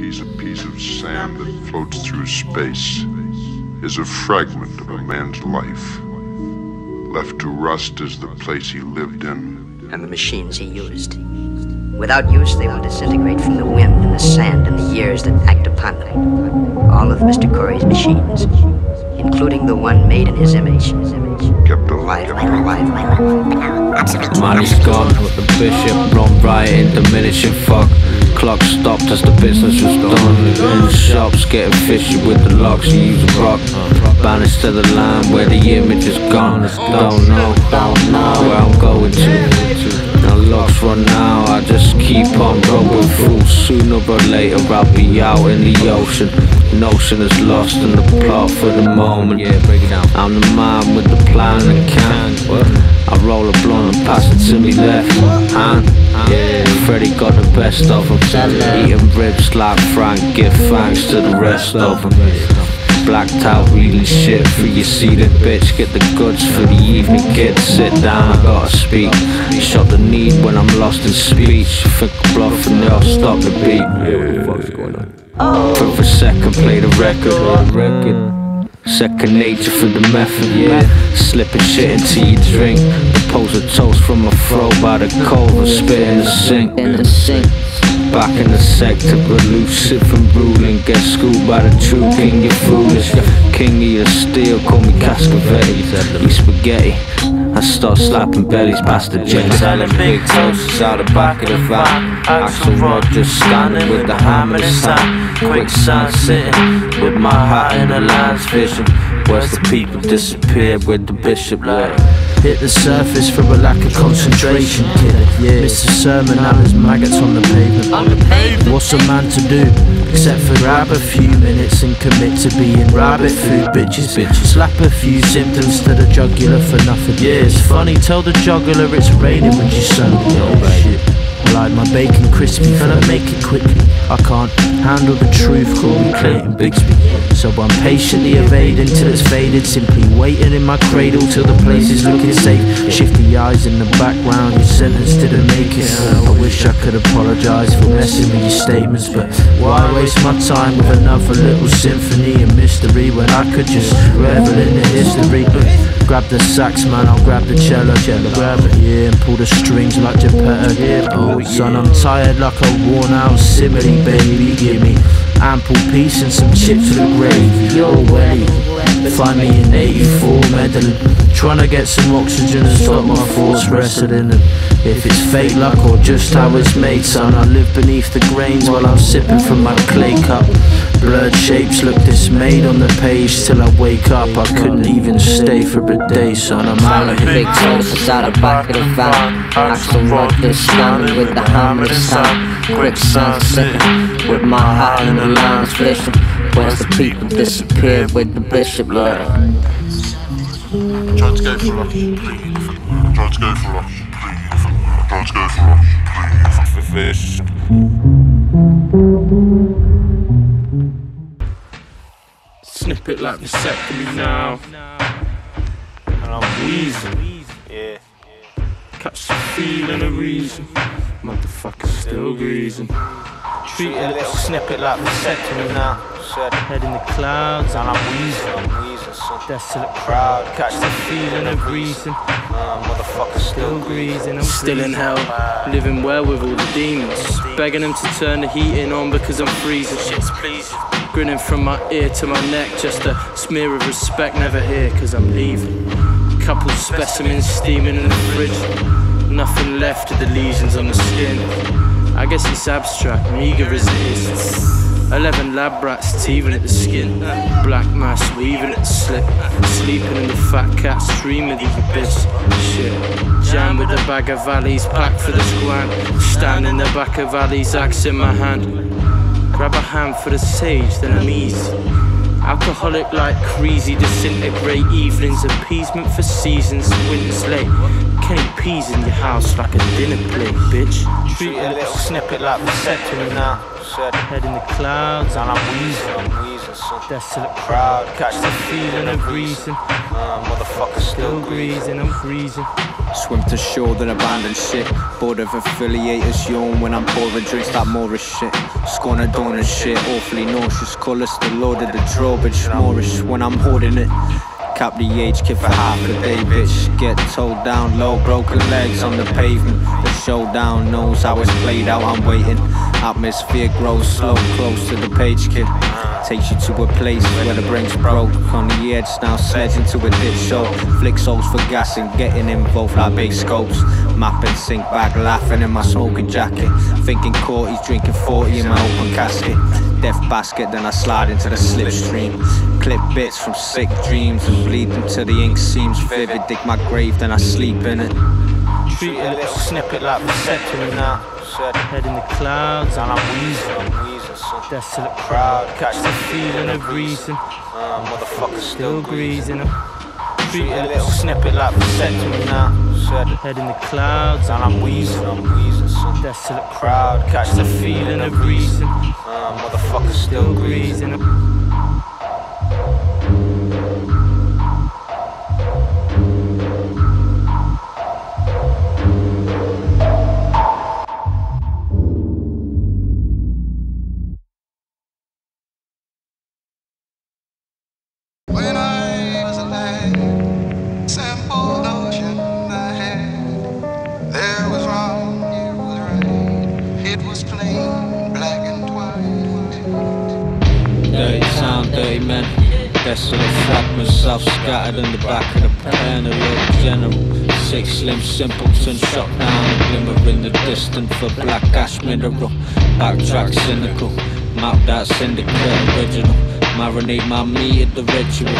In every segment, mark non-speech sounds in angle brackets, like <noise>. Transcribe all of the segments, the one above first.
piece, a piece of sand that floats through space is a fragment of a man's life. Left to rust is the place he lived in. And the machines he used. Without use, they will disintegrate from the wind and the sand and the years that act upon them. All of Mr. Corey's machines, including the one made in his image, Kept alive. alive, alive, alive. Absolutely. Money's gone with the bishop, run riot in diminishing fuck. Clock stopped as the business was done. In the shops, getting fishy with the locks, you use a rock. Banished to the line where the image is gone. Don't know, don't know where I'm going to. Now locks run now, I just keep on rolling through. Sooner or later, I'll be out in the ocean. Notion is lost in the plot for the moment. Yeah, break it down. I'm the man with the plan and can. I roll a blunt and pass it to me left hand. Yeah, Freddie got the best of him. Eating ribs like Frank, give thanks to the rest of them. Blacked out, really shit for your seated bitch. Get the goods for the evening, kid. Sit down, I gotta speak. Shot the need when I'm lost in speech. Think bluff and they'll stop the beat. Yeah, what the going? For a second, play the record. record. Second nature for the method, yeah. Slipping shit into your drink. Propose a toast from a throw by the cold spit in the sink. In the sink. Back in the sector, but elusive and ruling. Get schooled by the true king, you're foolish. King of your steel, call me Cascavetti. You spaghetti. I start slapping bellies past the jet. Selling big toasts out the back of the van. Axel Rogers standing with the hammer in his hand. Quicksand sitting with my hat in a lion's vision. Where's the people disappeared with the bishop? Yeah. Hit the surface from a lack of concentration, kid. Yeah. Miss the sermon, now there's maggots on the pavement. On the pavement. What's a man to do except for grab a few minutes and commit to being rabbit food, bitches? Bitches slap a few symptoms to the jugular for nothing. Yeah, it's funny. Tell the juggler it's raining when she's sunny. Oh shit. Like my bacon crispy, fella, make it quickly. I can't handle the truth, call me Clayton Bigsby. So I'm patiently evading till it's faded, simply waiting in my cradle till the place is looking safe. Shifty eyes in the background, your sentence didn't make it. I wish I could apologize for messing with your statements, but why waste my time with another little symphony and mystery when I could just revel in the history? Grab the sax, man, I'll grab the cello, cello, grab it, yeah, and pull the strings like Geppetto, yeah. Oh, son, I'm tired like a worn out simile, baby. Give me ample peace and some chips for the grave. Yo, welly, find me in 84 meddling, trying to get some oxygen and stop my thoughts wrestling. And if it's fate, luck or just how it's made, son, I live beneath the grains while I'm sipping from my clay cup. Blurred shapes look dismayed on the page till I wake up. I couldn't even stay for a day, son. I'm out of here. Big toasts out the back of the van. Axel Rogers standing with the hammer in his hand. Quicksand sitting with my hat in the land's vision. Where's the people disappeared with the bishop? Yeah. Tried to go for lucky, Tried to go for lucky, Tried to go for lucky, for fish. Snip it like vasectomy now. And I'm wheezing. Yeah. Catch the feeling of reason. Motherfucker still greasing. Treat a little snippet like vasectomy now. Head in the clouds and I'm wheezing, I'm wheezing, son. desolate crowd. Catch the feeling of reason. Motherfucker still Still greasing. I'm still in hell. Living well with all the demons. Begging them to turn the heating on because I'm freezing. Shit's pleasing. Grinning from my ear to my neck. Just a smear of respect never here because I'm leaving. Couple specimens steaming in the fridge. Nothing left of the lesions on the skin. I guess it's abstract, meager is. Eleven lab rats teething at the skin. Black mass weaving at the slip. Sleeping in the fat cat stream of the abyss. Shit. Jam with a bag of valleys, packed for the squan. Stand in the back of alleys, axe in my hand. Grab a hand for the sage, then I'm easy. Alcoholic like crazy, disintegrate evenings, appeasement for seasons, winter's late. Kenny P's in your house like a dinner plate, bitch. Treat a little snippet like vasectomy now. Head in the clouds, and I'm wheezing, I'm wheezing, so desolate crowd catch the feeling of reason. Uh, motherfucker still Still greasing, I'm freezing. Swim to shore, then abandon shit. Board of affiliators, yawn when I'm pouring drinks that Morris shit. Scorn a dawn and shit, awfully nauseous. Colours the lord of the drawbridge, Moorish when I'm hoarding it. Cap the age kid for half a day, bitch. Get told down low, broken legs on the pavement. The showdown knows how it's played out, I'm waiting. Atmosphere grows slow, close to the page, kid. Takes you to a place where the brain's broke. On the edge, now sledging to a ditch show. Flick souls for gas and getting involved like big scopes. Mapping, sink back, laughing in my smoking jacket. Thinking court, he's drinking 40 in my open casket. Death basket, then I slide into the slipstream. Clip bits from sick dreams and bleed them till the ink seems vivid. Dig my grave, then I sleep in it. Treat a little snippet like vasectomy now. Head in the clouds, and I'm wheezing, I'm wheezing, so desolate crowd catch the feeling of reason. Uh, motherfucker Still still greasing, I'm Treat a little snippet like vasectomy now. Said head in the clouds, and I'm wheezing, I'm wheezing, so desolate crowd catch the feeling of reason. Uh, motherfucker still Still greasing. Self in the back of the pen. A little general, six slim simpleton shot down. Glimmer in the distance for black ash mineral. Backtrack cynical, map that syndicate original. Marinate my meat at the ritual.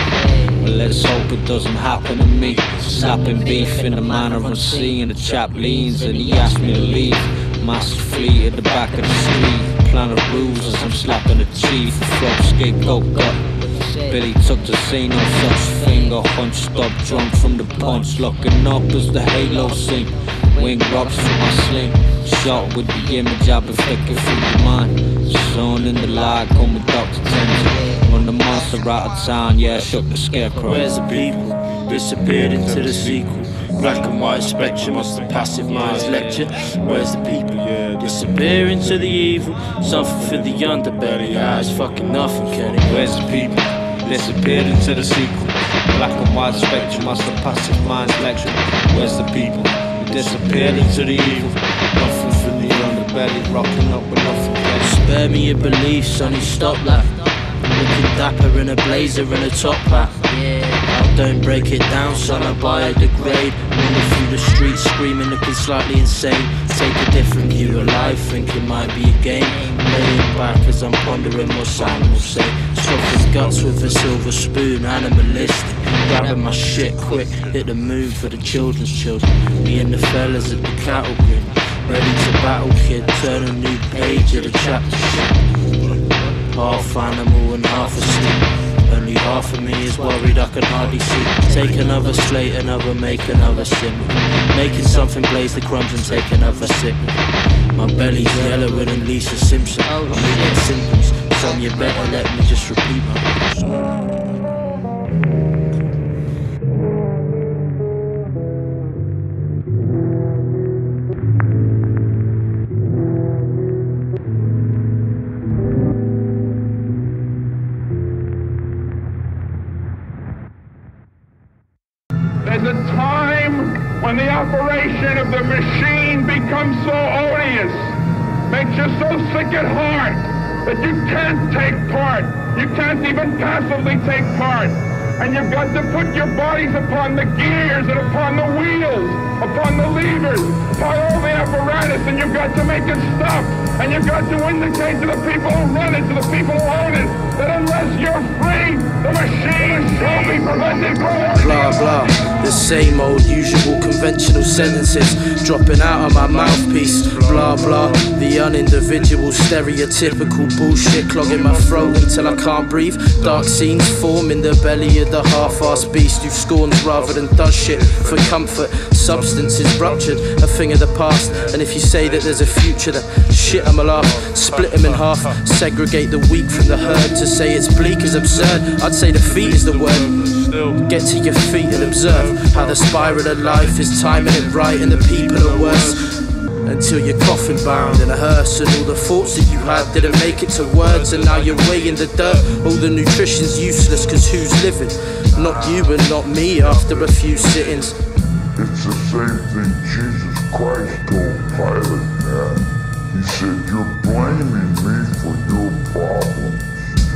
But let's hope it doesn't happen to me. Slapping beef in the manner unseen. The chap leans and he asked me to leave. Master fleet at the back of the street. Plan of rules as I'm slapping the chief. Flop scapegoat got. Billy took the scene, no such thing. A hunched up, drunk from the punch. Locking up as the halo sing. Wing rubs from my sling. Shot with the image I've been flicking through your mind. Sun in the light, come with Dr. Tenzin. Run the monster out of town, yeah, shook the scarecrow. Where's the people? Disappeared into the sequel. Black and white spectrum of the passive mind's lecture. Where's the people? Yeah? Disappear into the evil. Something for the underbelly. Eyes fucking nothing, Kenny. Where's the people? Disappeared into the sequel. Black and white spectrum, the passive mind's lecture. Where's the people? Disappeared into the evil. Nothing for the underbelly, rocking up with nothing. Spare me your beliefs, sonny, stop that. Dapper in a blazer and a top hat. Yeah. I don't break it down, son, I buy a biodegrade. Running through the streets, screaming, looking slightly insane. Take a different view of life, think it might be a game. Laying back as I'm pondering what Simon will say. Stuffing guts with a silver spoon, animalistic. Grabbing my shit quick, hit the moon for the children's children. Me and the fellas at the cattle grid. Ready to battle, kid. Turn a new page of the chapter. Half animal and half asleep. Only half of me is worried I can hardly see. Take another slate, another make another symbol. Making something blaze the crumbs and take another sip. My belly's yellower than Lisa Simpson. I'm symptoms. Some you better let me just repeat my. Of the machine becomes so odious, makes you so sick at heart that you can't take part. You can't even passively take part. And you've got to put your bodies upon the gears and upon the wheels, upon the levers, upon all the apparatus, and you've got to make it stop. And you've got to indicate to the people who run it, to the people who own it, that unless you're free, the machine will be prevented from blah blah. The same old usual conventional sentences dropping out of my mouthpiece. Blah blah. The unindividual stereotypical bullshit clogging my throat until I can't breathe. Dark scenes form in the belly of the half-assed beast who scorns rather than does shit for comfort. Substance is ruptured, a thing of the past. And if you say that there's a future, then shit, I'm a laugh. Split them in half, segregate the weak from the herd. To say it's bleak is absurd. I'd say defeat is the word. Get to your feet and observe how the spiral of life is timing it right, and the people are worse until you're coffin bound in a hearse and all the thoughts that you had didn't make it to words and now you're way in the dirt all the nutrition's useless cause who's living not you and not me after a few sittings It's the same thing Jesus Christ told Pilate, man. He said, You're blaming me for your problems.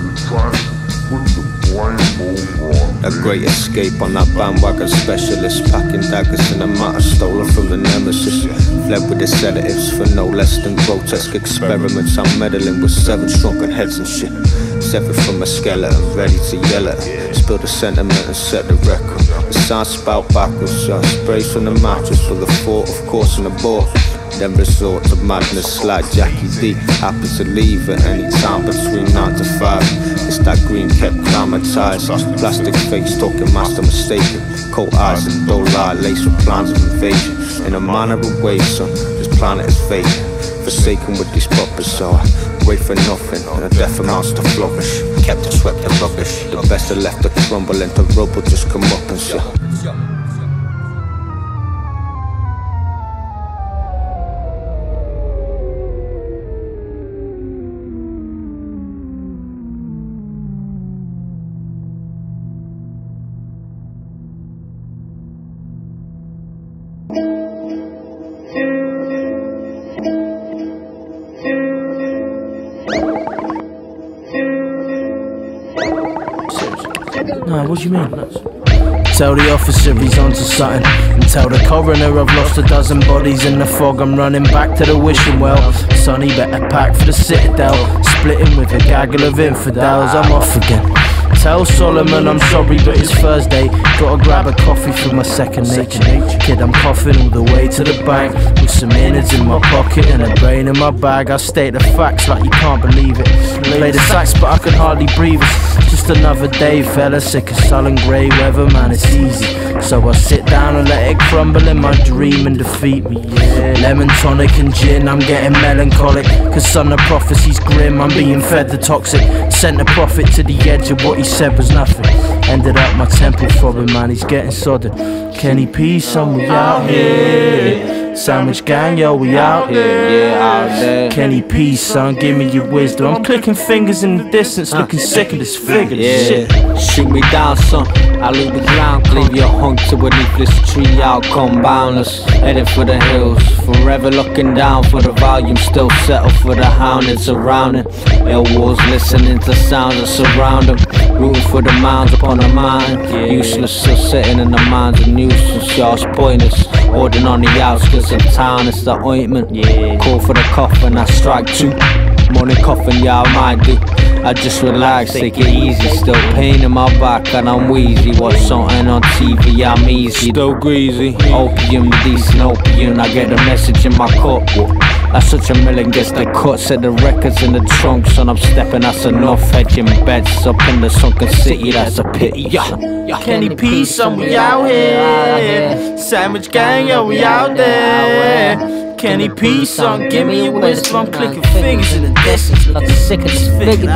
You're trying to put the blame over on A me. great escape on that bandwagon specialist Packing daggers in a matter stolen from the nemesis Fled with the sedatives for no less than grotesque experiments I'm meddling with seven shrunken heads and shit Severed from a skeleton, ready to yell at. Spill the sentiment and set the record Sound spout backwards, uh, sprays from the mattress For the thought of course in the ball then resort to madness like Jackie D. Happy to leave at any time between 9 to 5. It's that green kept climatized. Plastic face talking master mistaken. Cold eyes and dull eye laced with plans of invasion. In a manner of way, son, this planet is vacant. Forsaken with these puppets, so I wait for nothing. And a death amounts to flourish. Kept and swept the rubbish. The best are left to crumble and to rubble just come up what do you mean? Tell the officer he's onto something. And tell the coroner I've lost a dozen bodies in the fog. I'm running back to the wishing well. Sonny, better pack for the citadel. Splitting with a gaggle of infidels. I'm off again. Tell Solomon I'm sorry, but it's Thursday. Gotta grab a coffee for my second nature. Kid, I'm coughing all the way to the bank. With some innards in my pocket and a brain in my bag. I state the facts like you can't believe it. Play the sax, but I can hardly breathe. Just another day, fella. Sick of sullen grey weather, man, it's easy. So I sit down and let it crumble in my dream and defeat me. Yeah. Lemon tonic and gin, I'm getting melancholic. Cause son of prophecy's grim, I'm being fed the toxic. Sent the prophet to the edge of what he said was nothing. Ended up my temple throbbing, man, he's getting Kenny P, son, we out here. Sandwich gang, yo, we out here. Yeah, out there. Kenny P, son, give me your wisdom. I'm clicking fingers in the distance, looking sick and disfigured. Shit. Yeah, shoot me down, son. I leave the ground, leave your hung to beneath this tree, outcome boundless. Heading for the hills, forever looking down for the volume, still settle for the hound and surrounding. Ill wolves listening to sounds that surround them, rooting for the mounds upon the mind. Useless, still sitting in the minds of nuisance, y'all's pointless. Holding on the outskirts of town, it's the ointment. Call for the coffin, I strike two. Morning coffin, y'all might do. I just relax, take it easy. Still pain in my back and I'm wheezy. Watch something on TV, I'm easy. Still greasy. Opium, the decent opium. I get a message in my cup. That's such a million gets the cut. Said the records in the trunk, son. I'm stepping, that's enough. Hedging bets up in the sunken city, that's a pity. Yeah. Kenny P, son, we out here. Sandwich gang, yo, we out there. Kenny P, song, give me a wisdom. I'm clicking fingers in the distance, looking sick and disfigured.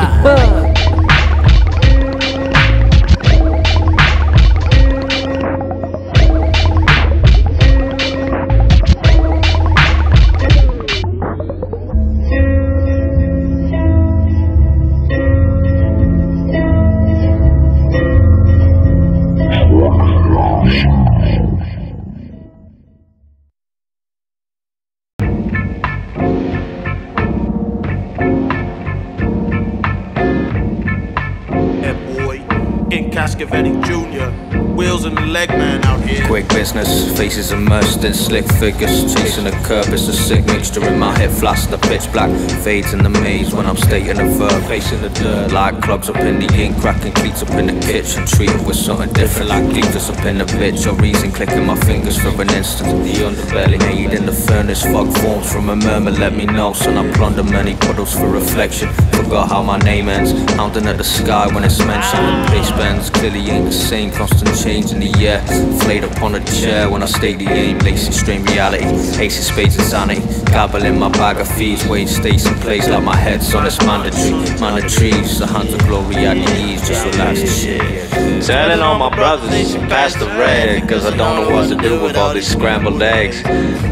Faces immersed in slick figures. Chasing a curve, it's a sick mixture in my head. Flash the pitch black, fades in the maze when I'm stating a verb. Facing the dirt, like clubs up in the ink, cracking cleats up in the kitchen. Treated with something different, like cleavers up in the bitch. Or reason clicking my fingers for an instant. The underbelly made in the furnace, fog forms from a murmur. Let me know, son. I plunder many puddles for reflection. Forgot how my name ends. Hounding at the sky when it's mentioned. The pace bends, clearly ain't the same. Constant change in the air. Flayed upon a chair when I stayed the aim. Lacing strain reality. Ace of spades insanity. Gobbling my fees. Wage stays in place like my head's on its mandatory. Mandatories. The hands of glory at your knees. Just relax and shit. Telling all my brothers, pass the red. Cause I don't know what to do with all these scrambled eggs.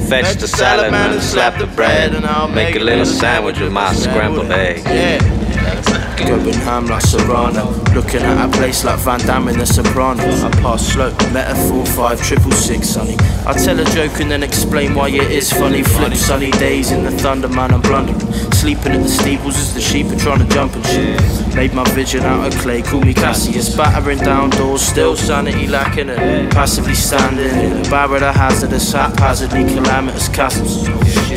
Fetch the salad, man, and slap the bread. And I'll make a little sandwich with my scrambled eggs. Going ham like Serrano. Looking at a place like Van Damme in The Sopranos. I pass slow, metaphor 5 triple six, sonny I tell a joke and then explain why it is funny. Flip sunny days in the thunder, man, I'm blundering. Sleeping at the steeples as the sheep are trying to jump and shit. Made my vision out of clay, call me Cassius. Battering down doors, still sanity lacking And passively standing in a barrel of hazardous Haphazardly calamitous castles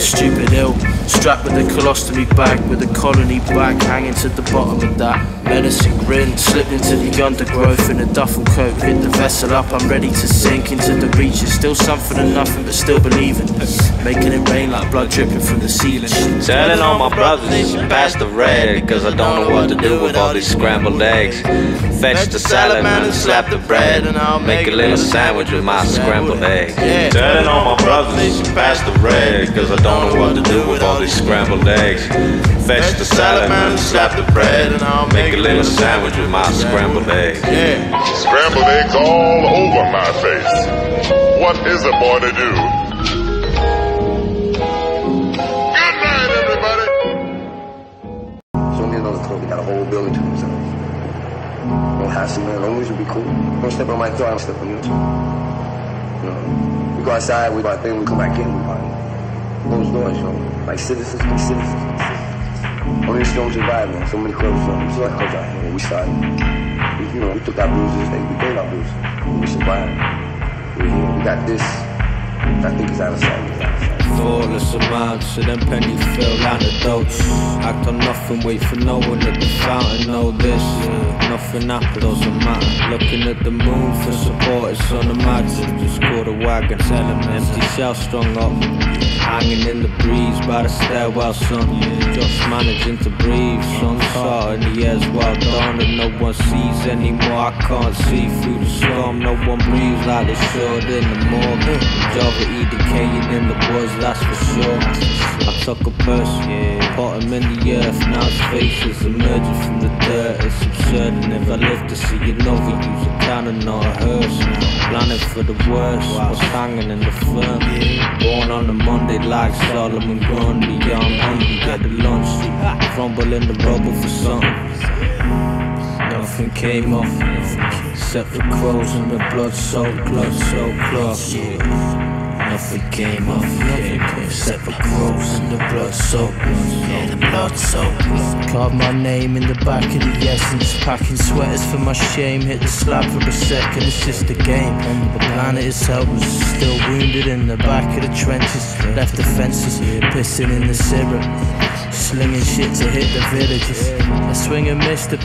Stupid ill, strapped with a colostomy bag With a colony bag hanging to the bottom of that Menacing grin, slipped into the undergrowth in a duffel coat Hit the vessel up, I'm ready to sink into the reaches Still something and nothing, but still believing Making it rain like blood dripping from the ceiling Telling all my brothers, pass the red. Cause I don't know what to do with all these scrambled eggs. Fetch the salad, man, and slap the bread. And I'll make a little sandwich with my scrambled eggs. Telling all my brothers, pass the red. Cause I don't know what to do with all these scrambled eggs. Fetch the salad, man, and slap the bread. And I'll make a little sandwich with my scrambled eggs. Scrambled eggs all over my face. What is a boy to do? Good night, everybody. So many another club, he got a whole building to himself. Don't hassle, man. Long as you be cool. Don't step on my toe, I don't step on yours. You know, we go outside, we buy things, we come back in, we party. Close doors, know. Like citizens, be citizens. Only this don't survive, man. So many clubs, so many clubs out here we started. We, you know, we took our bruises, they, we paid our bruises. We survived. We, we got this. I think it's out of sight. Thoughtless amounts of them penny filled antidotes. Act on nothing, wait for no one at the fountain. Know this, nothing happens, doesn't matter. Looking at the moon for support, it's the magic. Just caught a wagon, selling empty shell strung up. Hanging in the breeze by the stairwell, son. Just managing to breathe. Sun salt in the air's well done, and no one sees anymore. I can't see through the storm. No one breathes like they should in the morning. Majority decaying in the woods, that's for sure. I took a person, put him in the earth. Now his face is emerging from the dirt. It's absurd, and if I live to see another, use a cannon, not a hearse. Planning for the worst, what's hanging in the firm. Born on a Monday like Solomon Grundy. I'm hungry, get the lunch. Crumble in the rubble for something. Nothing came off, except for crows and the blood soaked, blood soaked cloth. Yeah. Nothing came off, except for crows and the blood soaked, yeah, the blood soaked. Carve my name in the back of the essence. Packing sweaters for my shame. Hit the slab for a second, it's just a game. And the planet itself was still wounded in the back of the trenches. Left the fences, here, pissing in the syrup. Slinging shit to hit the villages. I swing and miss the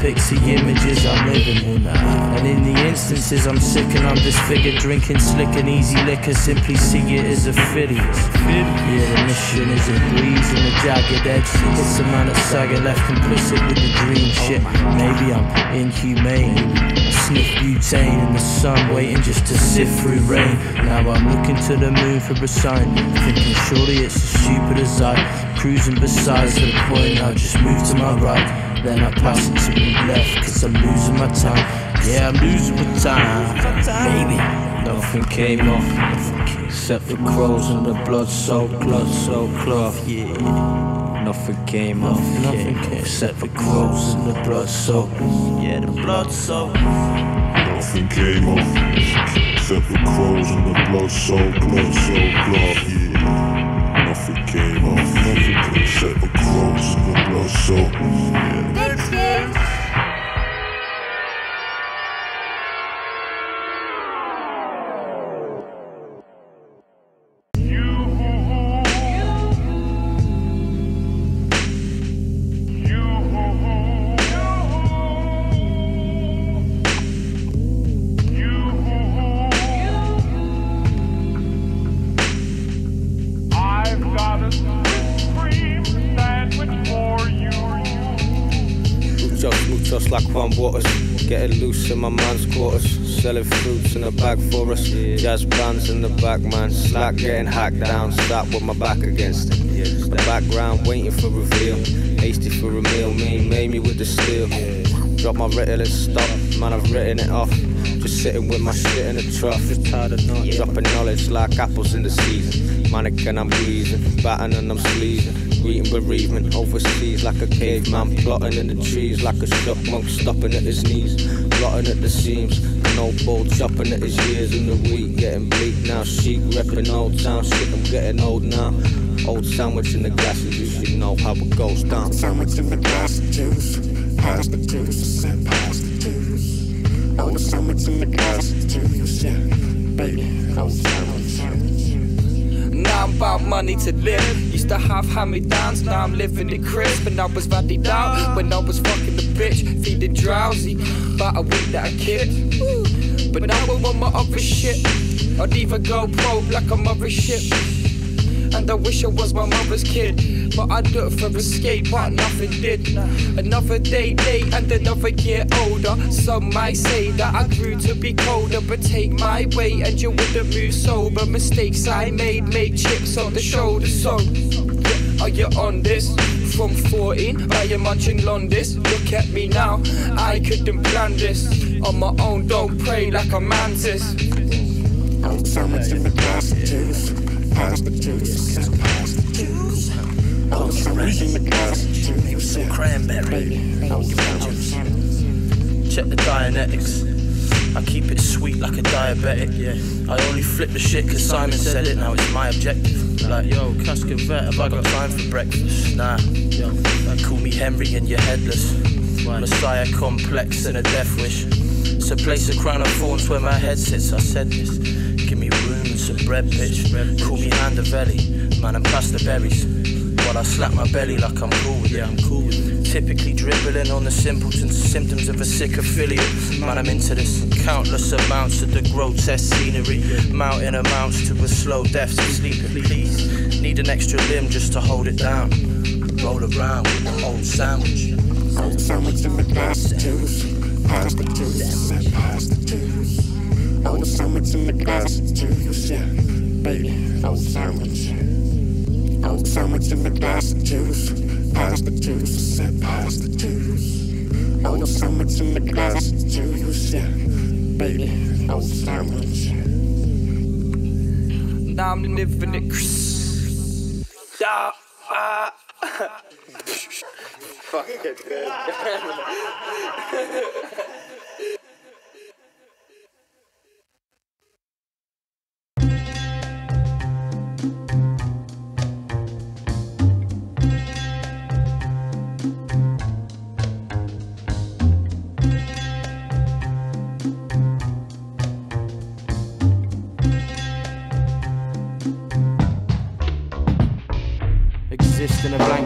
images I'm living in. And in the instances I'm sick and I'm disfigured, drinking slick and easy liquor, simply see it as affiliates. Yeah, the mission is a breeze and a jagged edge. It's a man at Saga left complicit with the dream shit. Maybe I'm inhumane. I sniff butane in the sun, waiting just to sift through rain. Now I'm looking to the moon for a sign, thinking surely it's as stupid as I. Cruising besides the point I just move to my right. Then I pass it to my left, cause I'm losing my time. Yeah, I'm losing my time. Baby. Nothing came off, except the crows and the blood soaked, blood soaked cloth. Yeah. Nothing came off, Nothing came except the crows and the blood soaked. Yeah, the blood soaked. Nothing came off except the crows and the blood soaked, blood soaked cloth. Yeah. The bag for us. Jazz bands in the back, man. Slack getting hacked down. Sat with my back against it. Yeah, The background waiting for reveal. Hasty for a meal. Me made me with the steel. Drop my written and stop. Man, I've written it off. Just sitting with my shit in the trough. Just tired of not dropping knowledge like apples in the season. Mannequin, I'm breathing. Batting and I'm sleezing. Greeting bereavement overseas like a caveman. Plotting in the trees like a shook monk. Stopping at his knees. Rotting at the seams. An old bull chopping at his ears in the week. Getting bleak now. Chic repping old town. Shit, I'm getting old now. Old sandwich in the glasses. You should know how it goes down. Sandwich in the glass juice. Pass the juice. Said pass the juice. Oh, sandwich in the glass of juice. Yeah, baby. Oh, sandwich. Now I'm about money to live. Used to have hand-me-downs, now I'm living it crisp. And I was valid down when I was fucking the bitch, feeding drowsy. About a week that I kid. But now I want my other shit. I'd even go probe like a mother ship. And I wish I was my mother's kid. But I looked for escape, but nothing did. Another day late and another year older. Some might say that I grew to be colder, but take my way and you wouldn't move sober. Mistakes I made, made chips on the shoulder. So, are you on this? From 14, I am munching Londis. Look at me now, I couldn't plan this. On my own, don't pray like a mantis. Oh, sandwich in the glass of juice. Pass the juice. I pass the juice. Oh, sandwich in the glass of juice. Some cranberry. Check the Dianetics. I keep it sweet like a diabetic. Yeah. I only flip the shit cause Simon said it. Now it's my objective. Like, yo, Caskevet, have I got time for breakfast? Nah. Yo, call me Henry and you're headless. Messiah complex and a death wish. It's a place, a crown of thorns where my head sits. I said this. Some bread, bitch. Call me Handavelli. Man, I'm past the berries. While I slap my belly like I'm cool with it. Yeah, I'm cool with it. Typically dribbling on the simpletons, symptoms of a sick affiliate. Man, I'm into this. Countless amounts of the grotesque scenery. Mountain amounts to a slow death, so sleeping. Please, need an extra limb just to hold it down. Roll around with the old sandwich. Old sandwich in the glass of juice. Pass the juice. I pass the juice. Oh, sandwich in the glass of juice. Yeah, baby. Oh, sandwich. Oh, sandwich in the glass of juice. Pass the juice. I said pass the juice. Oh, sandwich in the glass of juice. Yeah, baby. Oh, sandwich. Now I'm living it crisp. Yeah, ah. Fucking good. Exist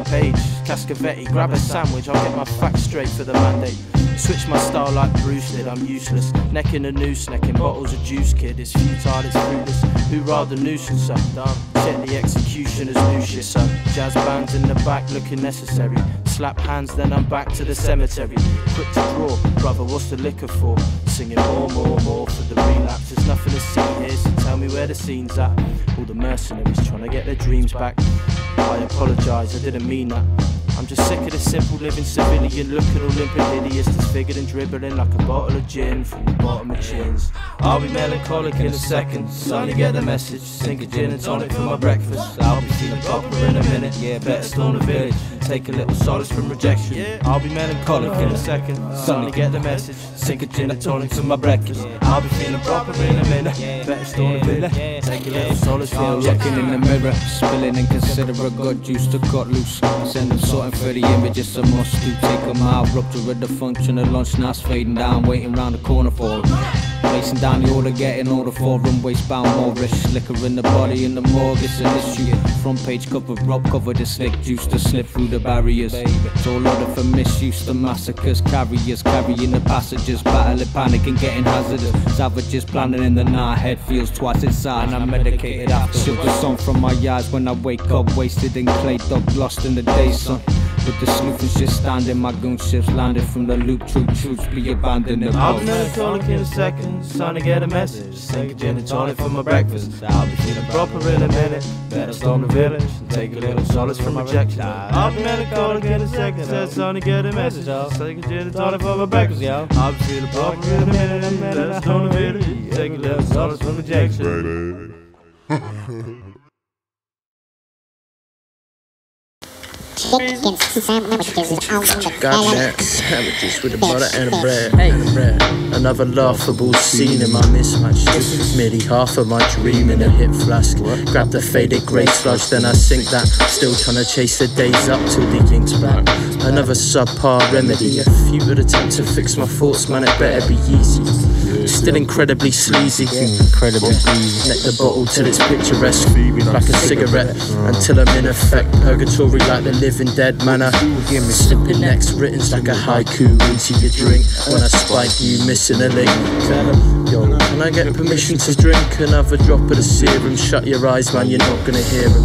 page. Cascavetti, grab a sandwich, I'll get my facts straight for the mandate. Switch my style like Bruce did, I'm useless. Necking a noose, necking bottles of juice, kid. It's futile, it's fruitless. Who rather nuisance, son? Done. Check the executioner's new shit, son. Jazz bands in the back looking necessary. Slap hands, then I'm back to the cemetery. Quick to draw, brother, what's the liquor for? Singing more, more, more for the relapse. There's nothing to see here, so tell me where the scene's at. All the mercenaries trying to get their dreams back. I apologise, I didn't mean that. I'm just sick of this simple living civilian looking all limp and hideous, disfigured and dribbling like a bottle of gin from the bottom of chins. I'll be melancholic in a second, suddenly get the message. Sink a gin and tonic for my breakfast. I'll be feeling proper in a minute, yeah, better storm the village. Take a little solace from rejection. I'll be melancholic in a second, uh-huh. suddenly get the message. Sink a gin and tonic for my breakfast. I'll be feeling proper in a minute, better storm the village. Take a little solace from rejection. in the mirror, spilling and consider a got juice to cut loose. Send them sorting for the image, it's a must to take a out. Rupture of the function of lunch, now it's fading down, waiting round the corner for them. Racing down the order, getting order for them, wastebound more rich. Liquor in the body, in the morgue, it's an issue. Front page cover, rob cover, the slick juice to slip through the barriers. It's all order for misuse, the massacres, carriers, carrying the passengers, battling panic and getting hazardous. Savages planning in the night, head feels twice inside, and I'm medicated after. Shook the sun from my eyes when I wake up, wasted in clay, dog lost in the day, son. With the sleuth and shit standing, my goon ships landed from the loop. True troops be abandoned. The I'll be post. melancholic in a second, trying to get a message. Take a gin and tonic for my breakfast. I'll be feeling proper in a minute. Better storm the village and take a little solace from rejection. I'll be melancholic in a second, just trying to get a message. I'll take a gin and tonic for my breakfast, yo. I'll be feeling proper in a minute. Better storm the village, <laughs> take a little solace from rejection. Chicken the Goddamn sandwiches with the butter and the bread. bread. Another laughable scene in my mismatch. Merely half of my dream in a hip flask. Grab the faded grey sludge, then I sink that. Still trying to chase the days up till the ink's black. Another subpar remedy. A futile attempt to fix my thoughts, man, it better be easy. Still incredibly sleazy. Incredibly sleazy. Neck the bottle till it's picturesque. Like a cigarette until I'm in effect. Purgatory like the living dead, man. I slipping next written's like a haiku into your drink. When I spike you missing a link. Yo, can I get permission to drink another drop of the serum? Shut your eyes, man, you're not gonna hear him.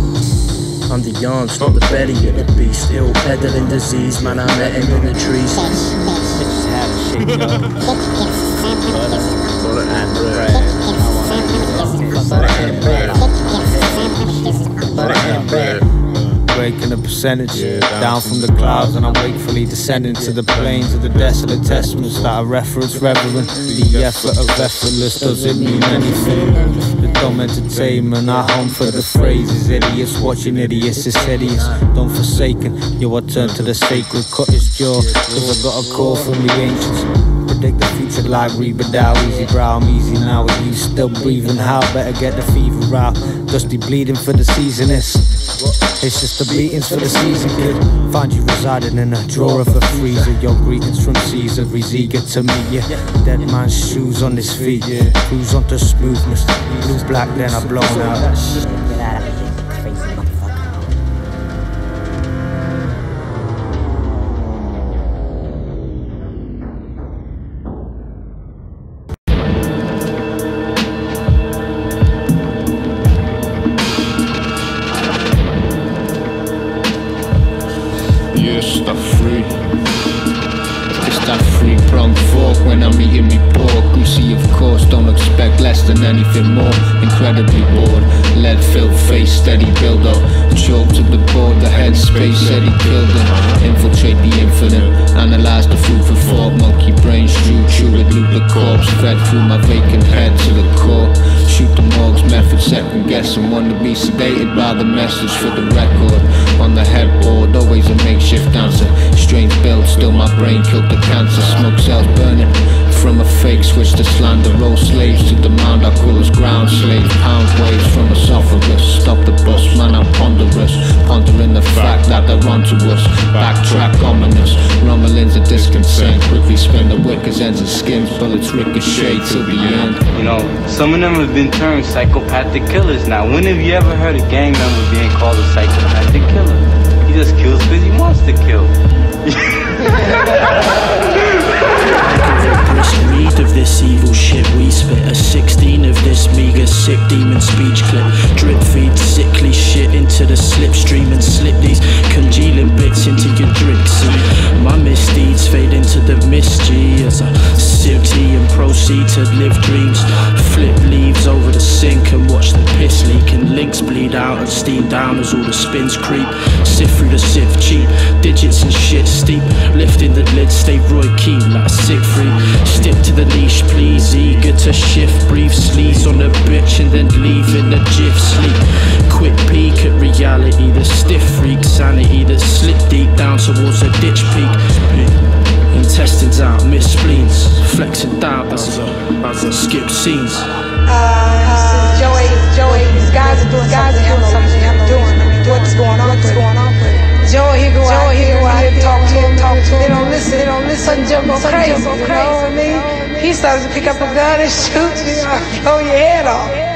I'm the yarns, not the belly of the beast. Ill peddling disease, man. I met him in the trees. Breaking the percentage. Down from the clouds and I'm wakefully descending to the plains of the desolate testaments that I reference reverent. The effort of effortless does it mean anything dumb entertainment I hum for the phrases idiots watching idiots is hideous don't forsaken yo I turn to the sacred cut his jaw cause I got a call from the ancients predict the future like Reba Dow. Easy brow, I'm easy now. With you still breathing, how better get the fever out. Dusty bleeding for the season is. It's just the beatings for the season, kid. Find you residing in a drawer of a freezer. Your greetings from Caesar, he's eager to meet you. Dead man's shoes on his feet. Cruise onto smoothness. Blue black, then I blown out. Fed through my vacant head to the core. Shoot the morgue's method, second guess and want to be sedated by the message for the record. On the headboard, always a makeshift dancer. Strange build, still my brain killed the cancer. Smoke cells burning from a fake switch to slander. Roll slaves to demand, I call us ground slaves. Pound waves from esophagus. Stop the bus, man, I'm ponderous. Pondering the fact that they're onto us. Backtrack ominous. Rumblings of discontent. Quickly spin the wickers, ends and skins. Bullets ricochet till the end. You know, some of them have been termed psychopathic killers. Now, when have you ever heard a gang member being called a psychopathic killer? He just kills because he wants to kill. <laughs> brisk of this evil shit we spit a 16 of this meager sick demon speech clip. Drip feed sickly shit into the slipstream and slip these congealing bits into your drink see my misdeeds fade into the misty as I sip tea and proceed to live dreams. Flip leaves over the sink and watch the piss leak and links bleed out and steam down as all the spins creep. Sift through the sieve cheap digits and shit steep. Lifting the lid stay Roy Keane like a sick freak. Stick to the leash, please. Eager to shift, brief sleaze on a bitch and then leave in a jiff sleep. Quick peek at reality, the stiff freak sanity that slipped deep down towards a ditch peak. Intestines out, miss spleens, flexing doubt as I, skip scenes. Uh, Joey, Joey, these guys are doing guys are doing something doing. What's going on? It? Joey, he started to pick up a gun and <laughs> shoot you, blow your head off.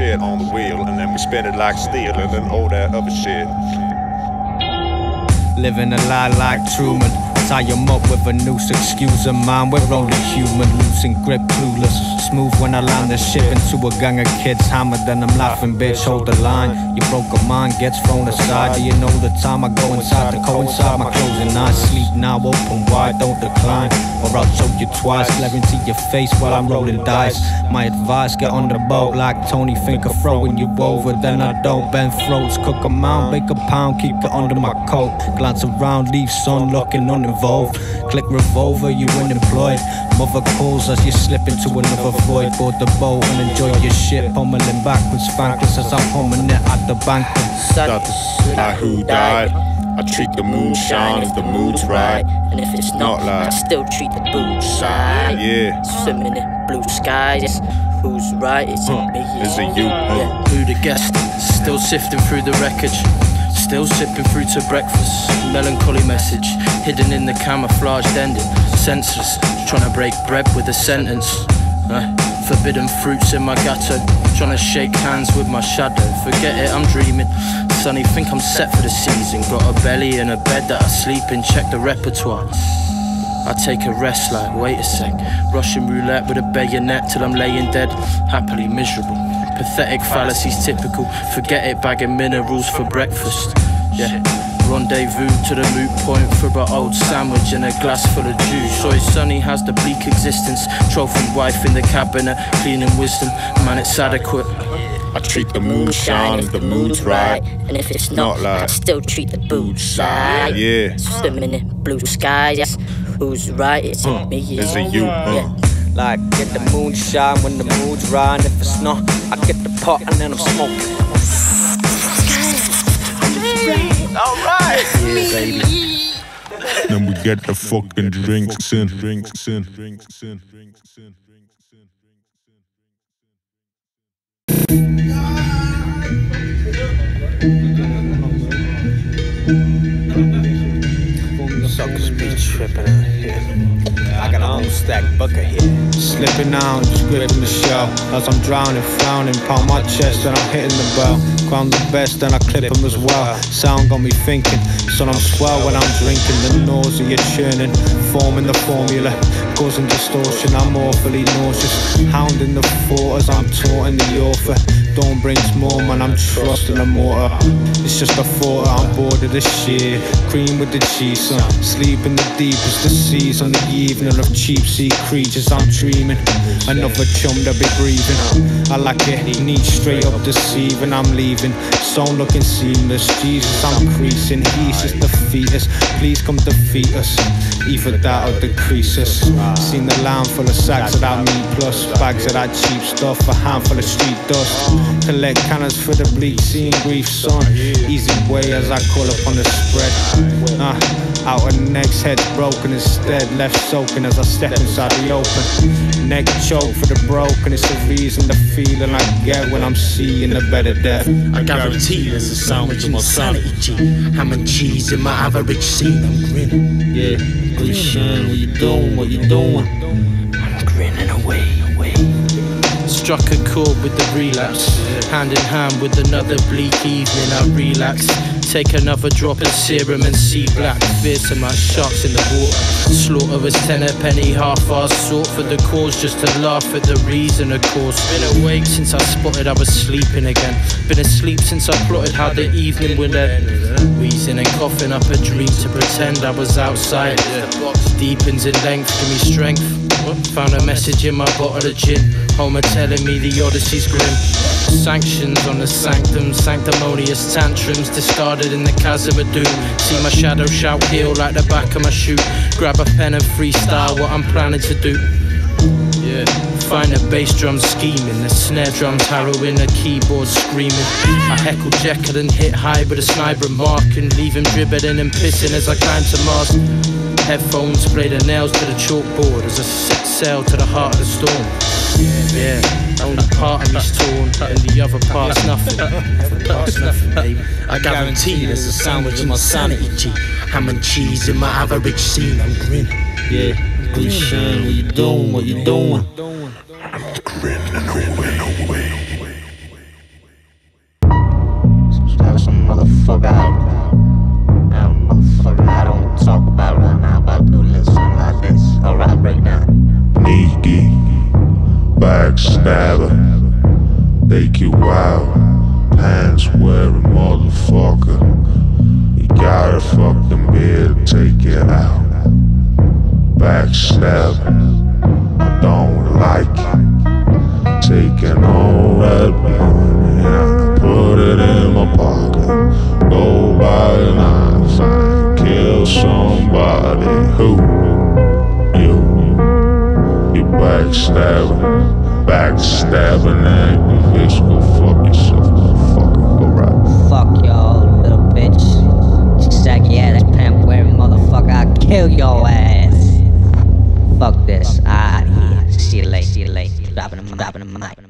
Shit on the wheel, and then we spin it like steel, and then all that other shit. Living a lie like Truman. Tie 'em up with a noose, excuse of mine. We're only human, losing grip, clueless. Smooth when I land the ship into a gang of kids. Hammered, then I'm laughing, bitch. Hold the line. You broke a mind, gets thrown aside. Do you know the time I go inside to coincide my closing eyes? Sleep now, open wide, don't decline. Or I'll choke you twice, glare into your face while I'm rolling dice. My advice, get on the boat like Tony Finker, throwing you over. Then I don't bend throats, cook a mound, bake a pound, keep it under my coat. Glance around, leave son looking uninvolved. Click revolver, you unemployed. Mother calls as you slip into another void. Board the boat and enjoy your shit. Pummeling backwards, thankless as I'm humming it at the banquet. That's like who died. I treat the moonshine if the mood's right. And if it's not, Not like- I still treat the booze right. Yeah. Swimming in blue skies. Who's right? Is it me? Is it you? Yeah. Who the guest? Still sifting through the wreckage. Still sipping through to breakfast. Melancholy message hidden in the camouflaged ending. Senseless, trying to break bread with a sentence. Uh, forbidden fruits in my gutter. Trying to shake hands with my shadow. Forget it, I'm dreaming. Sonny, think I'm set for the season. Got a belly and a bed that I sleep in. Check the repertoire. I take a rest like, wait a sec. Russian roulette with a bayonet till I'm laying dead, happily miserable. Pathetic fallacies typical. Forget it, bagging minerals for breakfast. Yeah. Rendezvous to the moot point for an old sandwich and a glass full of juice. Soy Sunny has the bleak existence. Trophy wife in the cabinet, cleaning wisdom. Man, it's adequate. I treat the moonshine if the mood's right. And if it's not, Not like- I still treat the booze right. Yeah. Swimming in blue skies. yes. Who's right? Is it me? Is it you? Yeah. Like, get the moonshine when the mood's right. And if it's not, I get the pot and then I'm smoking. Alright. Yeah, baby. Then we get the fucking drinks in. Drinks in. Drinks in. Drinks in. Suckers be tripping out here. Stack bucket here. Slipping out, just the shell. As I'm drowning, frowning, pound my chest, and I'm hitting the bell. Crown the best, and I clip clip 'em as well. Sound got me thinking, son, I'm swell when I'm drinking. The nausea churning, forming the formula, causing distortion. I'm awfully nauseous. Hounding the thought as I'm taught in the author. Dawn brings more, man, I'm trusting the mortar. It's just a thought, I'm bored of this shit. Cream with the cheese, son. Sleep in the deepest of seas on the evening of cheap sea creatures. I'm dreaming. Another chum to be breathing. I like it, neat, straight up deceiving. I'm leaving. Song looking seamless. Jesus, I'm creasing. He's just the fetus. Please come defeat us. Either that or decrease us. Seen the line full of sacks of that meat plus bags of that cheap stuff. A handful of street dust. Collect cannons for the bleak scene grief, son. Easy way as I call upon the spread. Uh, out of next head broken instead. Left soaking as I step inside the open. Neck choke for the broken. It's the reason, the feeling I get when I'm seeing a better death. I guarantee there's a sandwich in my sanity G. Ham and cheese in my average scene. I'm grinning. Yeah, Grecian, what you doing? What you doing? I'm grinning away, away. Struck a chord with the relapse. Hand in hand with another bleak evening, I relax. Take another drop of serum and see black. Fearsome like sharks in the water. Slaughter was ten a penny, half our sort for the cause, just to laugh at the reason, of course. Been awake since I spotted I was sleeping again. Been asleep since I plotted how the evening would end. Wheezing and coughing up a dream to pretend I was outside. Deepens in length, give me strength. Found a message in my bottle of gin. Homer telling me the Odyssey's grim. Sanctions on the sanctum, sanctimonious tantrums discarded in the chasm of doom. See my shadow shout heal like the back of my shoe. Grab a pen and freestyle what I'm planning to do. Yeah, find a bass drum scheming, the snare drums harrowing, the keyboard screaming. I heckle Jekyll and hit high with a sniper and leave him dribbling and pissing as I climb to Mars. Headphones play the nails to the chalkboard as I set sail to the heart of the storm. Yeah, only part of me's torn and the other part's nothing. Nothing. I guarantee there's a sandwich in my sanity G. Ham and cheese in my average scene. I'm grinning. Yeah, Grecian, what you doing? What you doing? grinning away, away. Tell some motherfucker out. Now, motherfucker, I don't talk about right now, about do listen like this. Alright, break down. Sneaky, backstabber, take you out, pants wearing motherfucker. You gotta fuck them beard, take it out. Backstabber, I don't like it. Taking all that money, I put it in my pocket. Go buy a knife and kill somebody who you. You backstabbing, backstabbing activist. Go fuck yourself, motherfucker. Go right. Fuck y'all, little bitch. Ass pimp wearing motherfucker. I'll kill your ass. Fuck this. Ah, yeah. See you later. See you later. Dropping a, a mic.